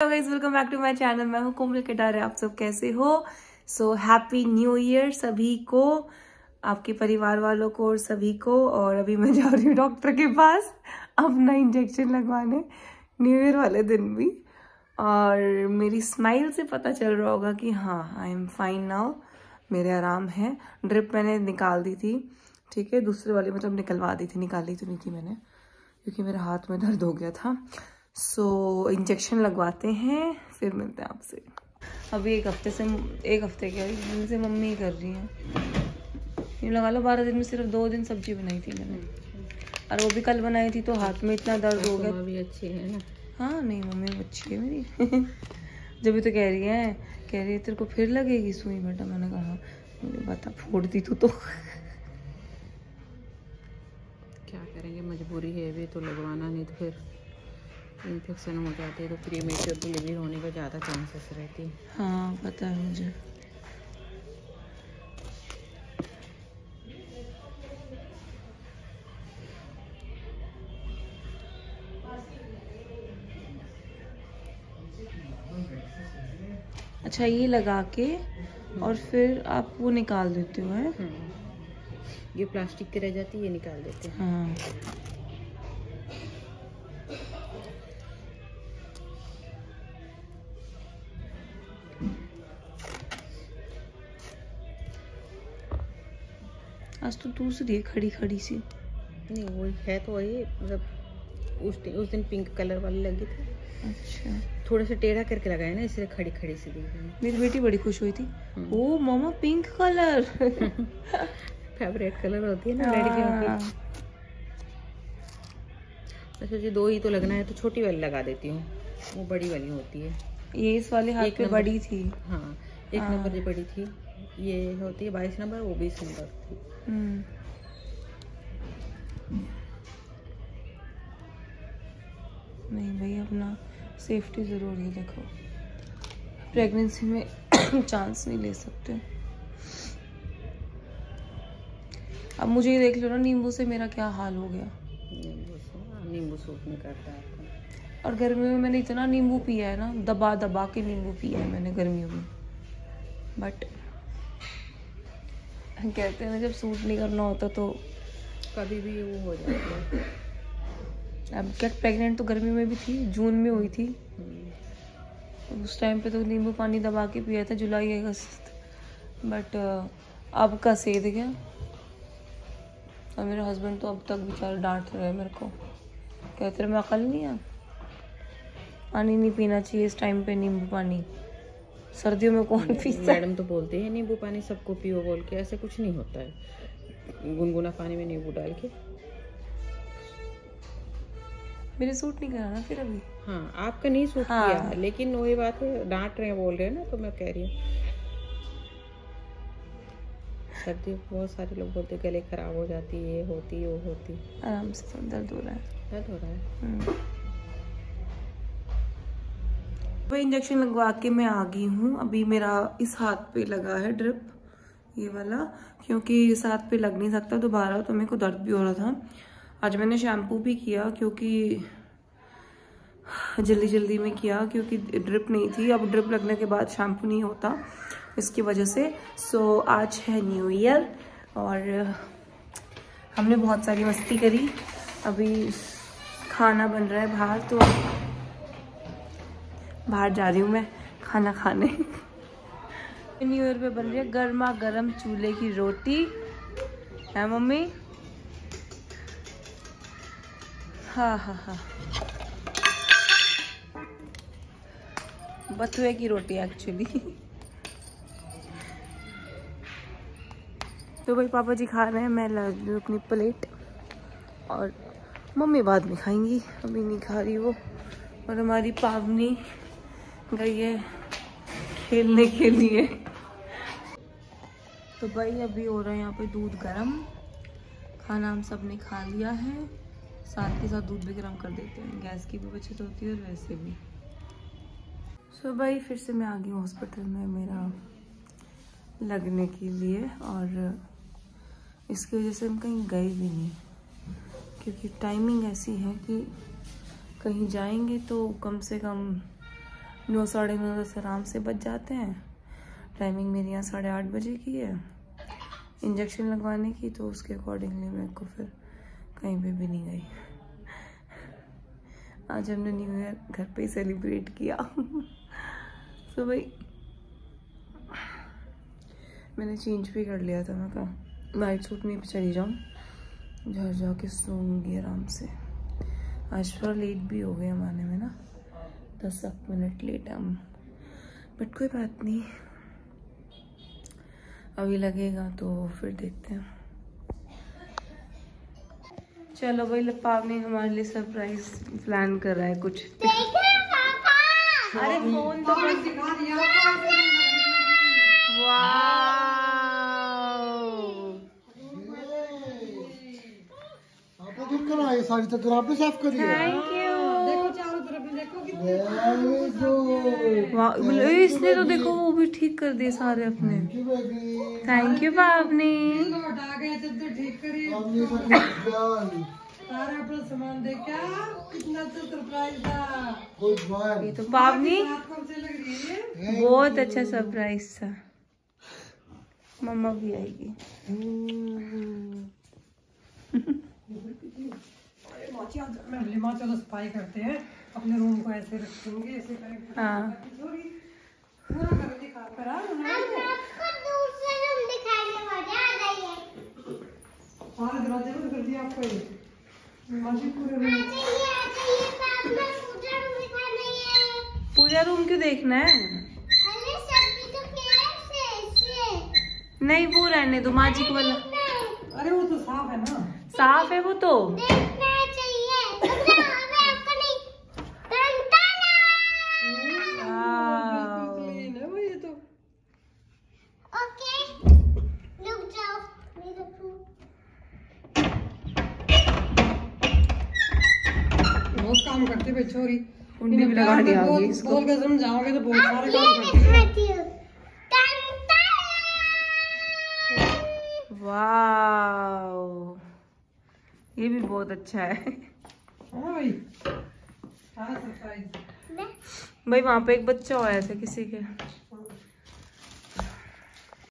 Welcome back to my channel मैं हूँ कोमल कटारे आप सब कैसे हो? सो हैप्पी न्यू ईयर सभी को, आपके परिवार वालों को और सभी को। और अभी मैं जा रही हूँ डॉक्टर के पास अपना इंजेक्शन लगवाने न्यू ईयर वाले दिन भी। और मेरी स्माइल से पता चल रहा होगा कि हाँ आई एम फाइन नाउ मेरे आराम है। ड्रिप मैंने निकाल दी थी। ठीक है, दूसरे वाली मतलब निकलवा दी थी, निकाली तो नहीं थी मैंने, क्योंकि मेरे हाथ में दर्द हो गया था। सो so, इंजेक्शन लगवाते हैं फिर मिलते हैं आपसे। अभी एक हफ़्ते से एक हफ़्ते क्या दिन से मम्मी कर रही हैं। ये लगा लो बारह दिन में सिर्फ़ दो दिन सब्ज़ी बनाई थी मैंने। और वो भी कल बनाई थी तो हाथ में इतना दर्द हो गया। भी अच्छी है ना? हाँ नहीं मम्मी अच्छी है मेरी। जब भी तो कह रही है कह रही है तेरे को फिर लगेगी सुई बेटा मैंने कहा मुझे बता फोड़ दी तू तो। क्या करेंगे मजबूरी है भी तो लगवाना नहीं तो फिर। इन्फेक्शन हो जाती है तो प्री मेच्योर डिलीवरी होने का ज़्यादा चांसेस रहती है। हाँ पता है मुझे। अच्छा ये लगा के और फिर आप वो निकाल देते हो है? हाँ। ये प्लास्टिक की रह जाती है ये निकाल देते हैं। हाँ। आज तो दूसरी है खड़ी खड़ी सी। नहीं वो है तो वही मतलब उस दिन उस दिन पिंक कलर वाली लगी थी। अच्छा। थोड़ा सा टेढ़ा करके लगाया ना इसलिए खड़ी खड़ी सी दिख रही मेरी बेटी बड़ी खुश हुई थी। हम्म। ओ मामा पिंक कलर फेवरेट कलर होती है ना लड़कियों की। हाँ। अच्छा जी दो ही तो लगना है तो छोटी वाली लगा देती हूँ। वो बड़ी वाली होती है। ये इस वाले हाथ पे बड़ी थी। हाँ एक हाँ। नंबर ये बड़ी थी ये होती है बाईस नंबर वो बीस नंबर। थी हम्म। नहीं भाई अपना सेफ्टी ज़रूरी है देखो। प्रेगनेंसी में चांस नहीं ले सकते। अब मुझे ये देख लो ना नींबू से मेरा क्या हाल हो गया। नींबू हाँ, सूप नहीं करता और गर्मियों में मैंने इतना नींबू पिया है ना दबा दबा के नींबू पिया है मैंने गर्मियों में। बट कहते हैं ना जब सूट नहीं करना होता तो कभी भी वो हो जाता है। अब क्या प्रेग्नेंट तो गर्मी में भी थी जून में हुई थी। हम्म, उस टाइम पे तो नींबू पानी दबा के पिया था जुलाई अगस्त। बट अब का सेद गया। और मेरे हस्बैंड तो अब तक बेचारे डांट रहे मेरे को। कहते रहे मैं अकल नहीं है। पानी नहीं पीना चाहिए इस टाइम पे नींबू पानी। सर्दियों में कौन पीता मैडम तो बोलते हैं नींबू पानी सबको पियो बोल के ऐसे कुछ नहीं होता है। गुनगुना पानी में नींबू डाल के। मेरे सूट नहीं करा ना फिर अभी। हाँ आपका नहीं सूट हाँ। किया लेकिन वही बात है डांट रहे हैं बोल रहे हैं ना तो मैं कह रही हूँ। सर्दी बहुत सारे लोग बोलते हैं गले खराब हो जाती है ये होती वो होती आराम से सब दर्द हो रहा है। दर्द हो रहा है? तो इंजेक्शन लगवा के मैं आ गई हूँ। अभी मेरा इस हाथ पे लगा है ड्रिप ये वाला, क्योंकि इस हाथ पे लग नहीं सकता दोबारा तो मेरे को दर्द भी हो रहा था। आज मैंने शैम्पू भी किया, क्योंकि जल्दी जल्दी में किया, क्योंकि ड्रिप नहीं थी। अब ड्रिप लगने के बाद शैम्पू नहीं होता, इसकी वजह से। सो आज है न्यू ईयर और हमने बहुत सारी मस्ती करी। अभी खाना बन रहा है बाहर तो बाहर जा रही हूँ मैं खाना खाने। न्यू ईयर पे बन रही है गर्मा गर्म चूल्हे की रोटी। है मम्मी? हाँ हाँ हाँ। बथुए की रोटी एक्चुअली तो भाई पापा जी खा रहे हैं मैं ला रही हूँ अपनी प्लेट और मम्मी बाद में खाएँगी अभी नहीं खा रही वो। और हमारी पावनी। गई है खेलने के लिए। तो भाई अभी हो रहा है यहाँ पे दूध गरम। खाना हम सबने खा लिया है। साथ के साथ दूध भी गरम कर देते हैं। गैस की भी बचत होती है और वैसे भी। सो भाई फिर से मैं आ गई हॉस्पिटल में मेरा लगने के लिए और इसकी वजह से हम कहीं गए भी नहीं। क्योंकि टाइमिंग ऐसी है कि कहीं जाएँगे तो कम से कम नौ, साढ़े नौ दस आराम से बच जाते हैं। टाइमिंग मेरी यहाँ साढ़े आठ बजे की है। इंजेक्शन लगवाने की तो उसके अकॉर्डिंगली मेरे को फिर कहीं पे भी नहीं गई। आज हमने न्यू ईयर घर पे ही सेलिब्रेट किया। तो भाई, मैंने चेंज भी कर लिया था, मैं कहा नाइट सूट में चली जाऊँ। जा जाके सोऊँगी आराम से। आज थोड़ा लेट भी हो गए हम में ना। दस एक मिनट लेट हम बट कोई बात नहीं। अभी लगेगा तो फिर देखते हैं। चलो भाई लपाव ने हमारे लिए सरप्राइज़ प्लान कर रहा है कुछ अरे फ़ोन तो ये सारी चद्दर आपने साफ़ करी है थैंक यू देखो चारों तरफ़ देखो Very good. वाह ए, इसने तो देखो वो भी ठीक कर दिए सारे अपने. थैंक यू पावनी हटा गए चद्दर ठीक करी। हमने सब कुछ done. सारा अपना सामान देखा? कितना सरप्राइज़ था। ये तो पावनी लग रही है? बहुत अच्छा सरप्राइज़ था। मम्मा भी आएगी। मैं बोली माँ चलो सफ़ाई करते हैं। अपने रूम को ऐसे रखेंगे ऐसे करेंगे हाँ। पूरा घर दिखा कर आ दरवाजे बंद कर दिया आपको ये। माजी पूरे रूम। पूजा रूम क्यों देखना है? नहीं वो रहने दो माजिक वाला। अरे वो तो साफ़ है ना। साफ़ है वो तो वाव। क्लीन है वो ये तो बहुत काम करते भाई छोरी। कुंडी भी लगा दिया होगी इसको। बोल के समझाओगे तो बहुत सारे काम करती है। वाव ये भी बहुत अच्छा है। भाई वहाँ वहाँ पे एक बच्चा हो ऐसे किसी के।